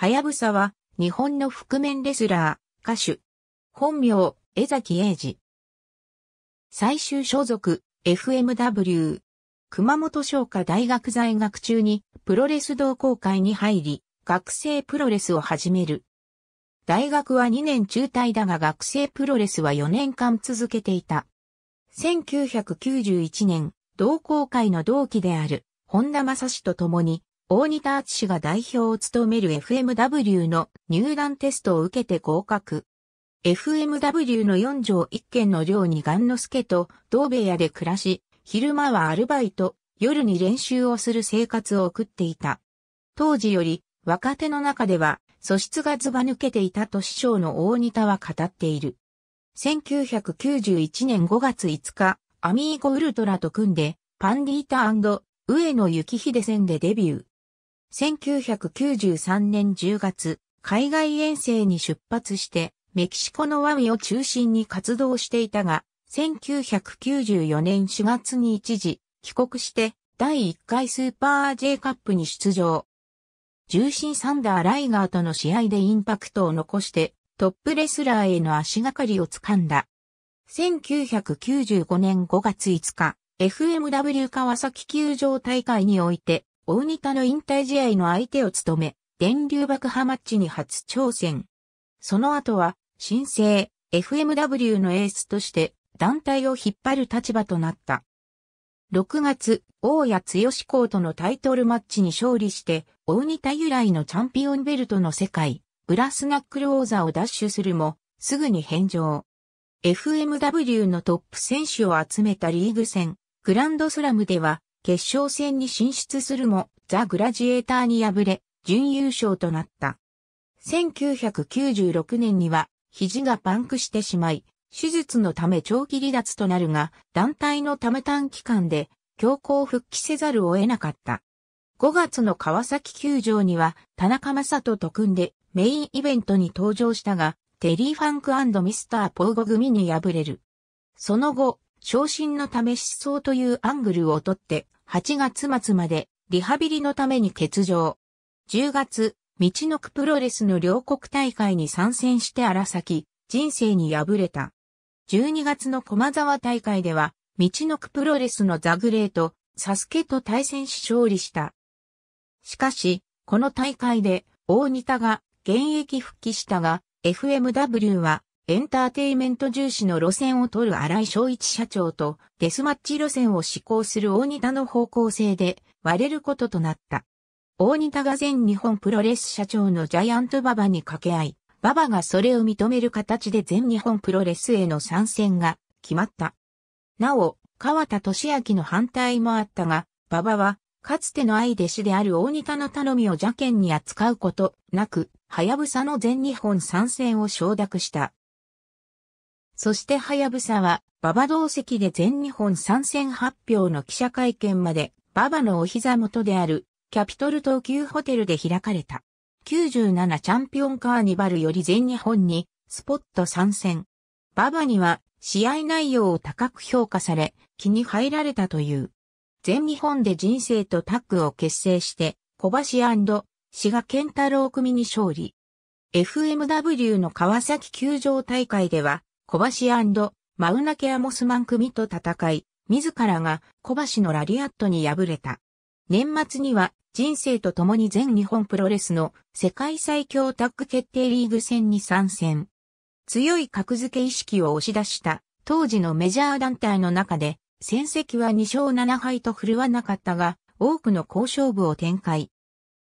はやぶさは、日本の覆面レスラー、歌手。本名、江崎英二。最終所属、FMW。熊本商科大学在学中に、プロレス同好会に入り、学生プロレスを始める。大学は2年中退だが学生プロレスは4年間続けていた。1991年、同好会の同期である、本田正史と共に、大仁田敦氏が代表を務める FMW の入団テストを受けて合格。FMW の4条1軒の寮にガンノスケと同部屋で暮らし、昼間はアルバイト、夜に練習をする生活を送っていた。当時より若手の中では素質がずば抜けていたと師匠の大仁田は語っている。1991年5月5日、アミーゴウルトラと組んで、パンディータ上野幸秀戦でデビュー。1993年10月、海外遠征に出発して、メキシコのワミを中心に活動していたが、1994年4月に一時、帰国して第1回スーパー J カップに出場。重心サンダー・ライガーとの試合でインパクトを残してトップレスラーへの足がかりをつかんだ。1995年5月5日、FMW 川崎球場大会において、大仁田の引退試合の相手を務め、電流爆破マッチに初挑戦。その後は、新生 FMW のエースとして団体を引っ張る立場となった。6月、大谷剛公とのタイトルマッチに勝利して、大仁田由来のチャンピオンベルトの世界、ブラスナックル王座を奪取するも、すぐに返上。FMW のトップ選手を集めたリーグ戦、グランドスラムでは、決勝戦に進出するも、ザ・グラジエーターに敗れ、準優勝となった。1996年には、肘がパンクしてしまい、手術のため長期離脱となるが、団体のため短期間で強行復帰せざるを得なかった。5月の川崎球場には田中正人と組んでメインイベントに登場したが、テリー・ファンクミスター・ポーゴ組に敗れる。その後、昇進のため失踪というアングルをとって8月末までリハビリのために欠場。10月、道のくプロレスの両国大会に参戦して荒崎、人生に敗れた。12月の駒沢大会では、道のくプロレスのザグレート、サスケと対戦し勝利した。しかし、この大会で、大仁田が現役復帰したが、FMW はエンターテイメント重視の路線を取る荒井昭一社長とデスマッチ路線を施行する大仁田の方向性で割れることとなった。大仁田が全日本プロレス社長のジャイアント馬場に掛け合い、馬場がそれを認める形で全日本プロレスへの参戦が決まった。なお、川田俊明の反対もあったが、馬場は、かつての愛弟子である大仁田の頼みを邪険に扱うことなく、はやぶさの全日本参戦を承諾した。そしてはやぶさは、馬場同席で全日本参戦発表の記者会見まで、馬場のお膝元である、キャピトル東急ホテルで開かれた。97チャンピオンカーニバルより全日本にスポット参戦。ババには試合内容を高く評価され気に入られたという。全日本で人生とタッグを結成して小橋志賀健太郎組に勝利。FMW の川崎球場大会では小橋マウナケアモスマン組と戦い、自らが小橋のラリアットに敗れた。年末には人生と共に全日本プロレスの世界最強タッグ決定リーグ戦に参戦。強い格付け意識を押し出した当時のメジャー団体の中で戦績は2勝7敗と振るわなかったが多くの好勝負を展開。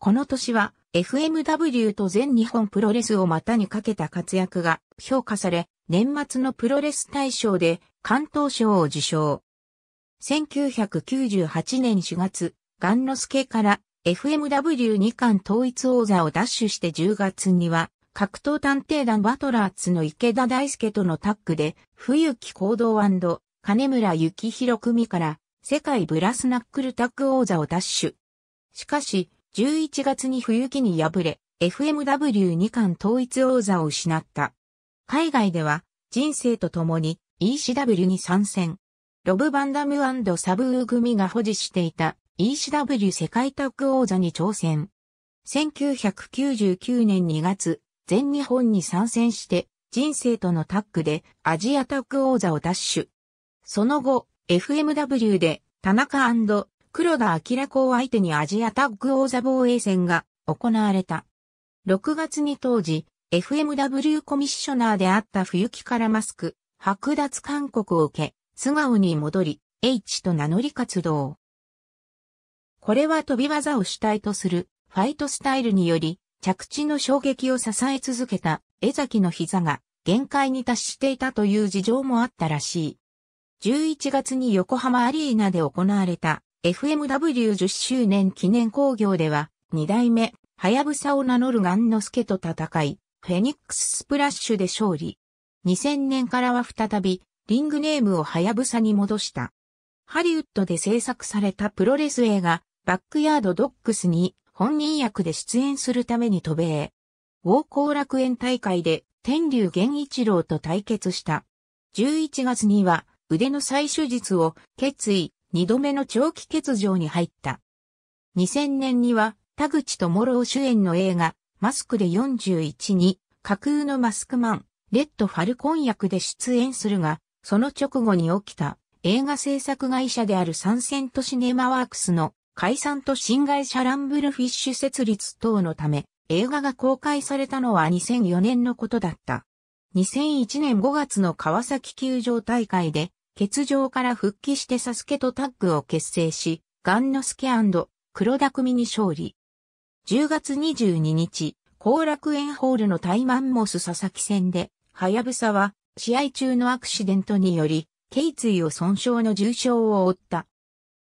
この年は FMW と全日本プロレスを股にかけた活躍が評価され年末のプロレス大賞で関東賞を受賞。1998年4月、ガンノスケから FMW2 冠統一王座を奪取して10月には、格闘探偵団バトラーズの池田大輔とのタッグで、冬木行動金村幸宏組から世界ブラスナックルタッグ王座を奪取。しかし、11月に冬木に敗れ、FMW2 冠統一王座を失った。海外では、人生と共に ECW に参戦。ロブ・バンダムサブー組が保持していた ECW 世界タッグ王座に挑戦。1999年2月、全日本に参戦して、人生とのタッグでアジアタッグ王座を奪取。その後、FMW で田中黒田明子を相手にアジアタッグ王座防衛戦が行われた。6月に当時、FMW コミッショナーであった冬木からマスク、剥奪勧告を受け、素顔に戻り、H と名乗り活動。これは飛び技を主体とするファイトスタイルにより、着地の衝撃を支え続けた江崎の膝が限界に達していたという事情もあったらしい。11月に横浜アリーナで行われた FMW10 周年記念興行では、二代目、はやぶさを名乗るガンノスケと戦い、フェニックススプラッシュで勝利。2000年からは再び、リングネームをはやぶさに戻した。ハリウッドで制作されたプロレス映画、バックヤードドックスに本人役で出演するために渡米。ウォー後楽園大会で天竜源一郎と対決した。11月には腕の再手術を決意、二度目の長期欠場に入った。2000年には田口智郎主演の映画マスクで41に架空のマスクマン、レッド・ファルコン役で出演するが、その直後に起きた映画制作会社であるサンセントシネマワークスの解散と新会社ランブルフィッシュ設立等のため、映画が公開されたのは2004年のことだった。2001年5月の川崎球場大会で、欠場から復帰してサスケとタッグを結成し、ガンノスケ黒田組に勝利。10月22日、後楽園ホールのタイマンモス佐々木戦で、はやぶさは、試合中のアクシデントにより、頸椎を損傷の重傷を負った。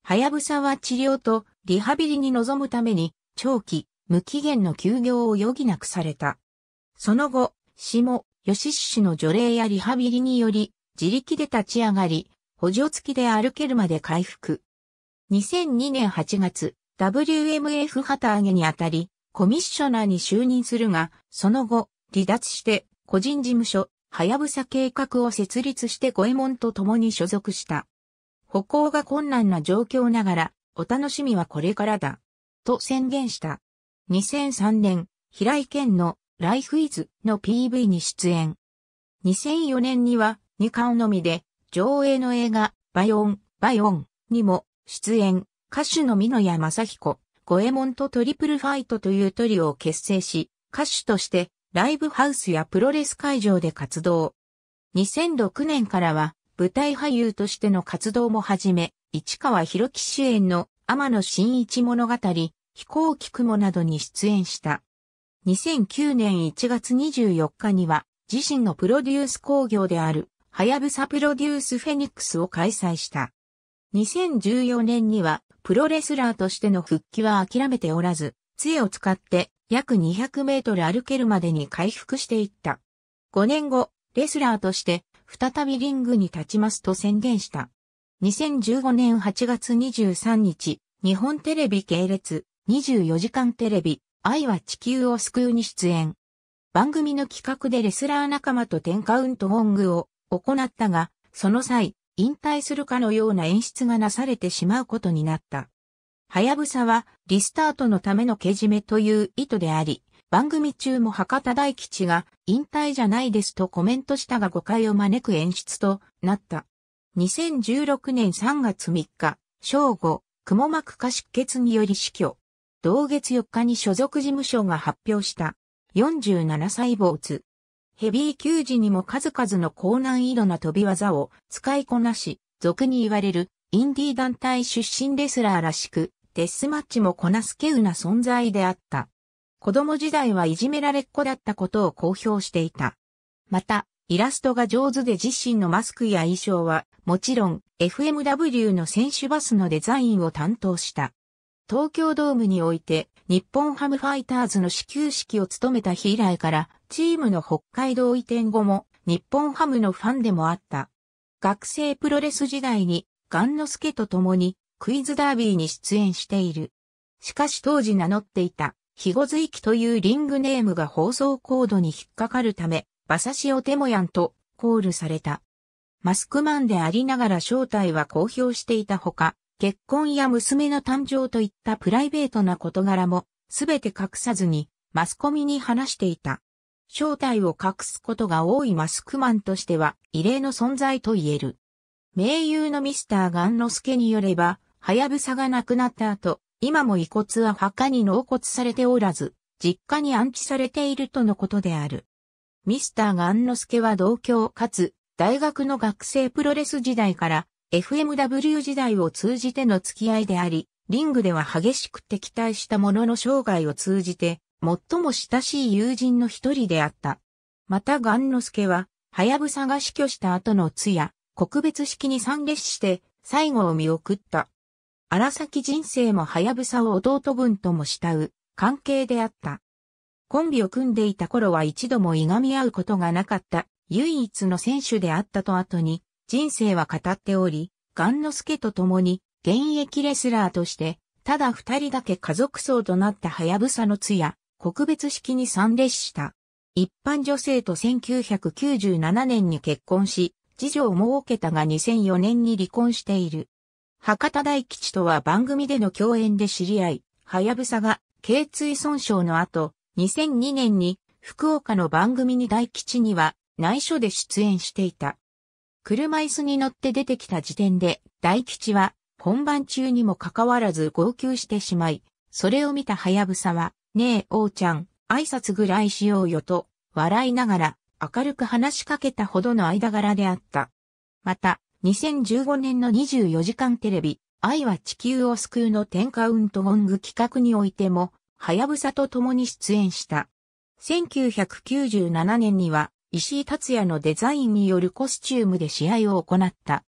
はやぶさは治療とリハビリに臨むために、長期、無期限の休業を余儀なくされた。その後、下、吉氏の除霊やリハビリにより、自力で立ち上がり、補助付きで歩けるまで回復。2002年8月、WMF 旗揚げにあたり、コミッショナーに就任するが、その後、離脱して、個人事務所、はやぶさ計画を設立して五右衛門と共に所属した。歩行が困難な状況ながら、お楽しみはこれからだ。と宣言した。2003年、平井堅の Life is の PV に出演。2004年には、二冠のみで、上映の映画、バヨン、バヨンにも出演。歌手の美濃谷正彦、五右衛門とトリプルファイトというトリオを結成し、歌手としてライブハウスやプロレス会場で活動。2006年からは舞台俳優としての活動も始め、市川博樹主演の天野真一物語、飛行機雲などに出演した。2009年1月24日には自身のプロデュース工業である、はやぶさプロデュースフェニックスを開催した。2014年にはプロレスラーとしての復帰は諦めておらず、杖を使って約200メートル歩けるまでに回復していった。5年後、レスラーとして再びリングに立ちますと宣言した。2015年8月23日、日本テレビ系列24時間テレビ愛は地球を救うに出演。番組の企画でレスラー仲間と10カウントゴングを行ったが、その際、引退するかのような演出がなされてしまうことになった。はやぶさはリスタートのためのけじめという意図であり、番組中も博多大吉が引退じゃないですとコメントしたが誤解を招く演出となった。2016年3月3日、正午、雲膜下出血により死去。同月4日に所属事務所が発表した。47歳没。ヘビー球児にも数々の高難易度な飛び技を使いこなし、俗に言われるインディー団体出身レスラーらしく、デスマッチもこなす稀有な存在であった。子供時代はいじめられっ子だったことを公表していた。また、イラストが上手で自身のマスクや衣装は、もちろん FMW の選手バスのデザインを担当した。東京ドームにおいて日本ハムファイターズの始球式を務めた日以来から、チームの北海道移転後も、日本ハムのファンでもあった。学生プロレス時代に、ガンノスケと共に、クイズダービーに出演している。しかし当時名乗っていた、ヒゴズイキというリングネームが放送コードに引っかかるため、馬刺しをテモヤンとコールされた。マスクマンでありながら正体は公表していたほか、結婚や娘の誕生といったプライベートな事柄もすべて隠さずにマスコミに話していた。正体を隠すことが多いマスクマンとしては異例の存在と言える。名優のミスターガンノスケによれば、はやぶさが亡くなった後、今も遺骨は墓に納骨されておらず、実家に安置されているとのことである。ミスターガンノスケは同郷かつ、大学の学生プロレス時代から、FMW 時代を通じての付き合いであり、リングでは激しく敵対した者の生涯を通じて、最も親しい友人の一人であった。またガンノスケは、はやぶさが死去した後の通夜、告別式に参列して、最後を見送った。荒崎人生もはやぶさを弟分とも慕う関係であった。コンビを組んでいた頃は一度もいがみ合うことがなかった唯一の選手であったと後に人生は語っており、ガンノスケと共に現役レスラーとしてただ二人だけ家族層となったはやぶさの通夜、告別式に参列した。一般女性と1997年に結婚し、次女を設けたが2004年に離婚している。博多大吉とは番組での共演で知り合い、はやぶさが頸椎損傷の後、2002年に福岡の番組に大吉には内緒で出演していた。車椅子に乗って出てきた時点で大吉は本番中にもかかわらず号泣してしまい、それを見たはやぶさは、ねえ、王ちゃん、挨拶ぐらいしようよと、笑いながら明るく話しかけたほどの間柄であった。また、2015年の24時間テレビ、愛は地球を救うの10カウントゴング企画においても、はやぶさと共に出演した。1997年には、石井達也のデザインによるコスチュームで試合を行った。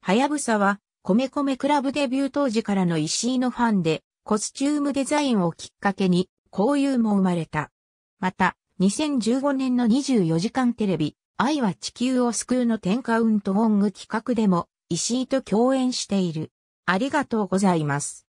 はやぶさは、米米クラブデビュー当時からの石井のファンで、コスチュームデザインをきっかけに、交友も生まれた。また、2015年の24時間テレビ、愛は地球を救うの10カウントゴング企画でも、石井と共演している。ありがとうございます。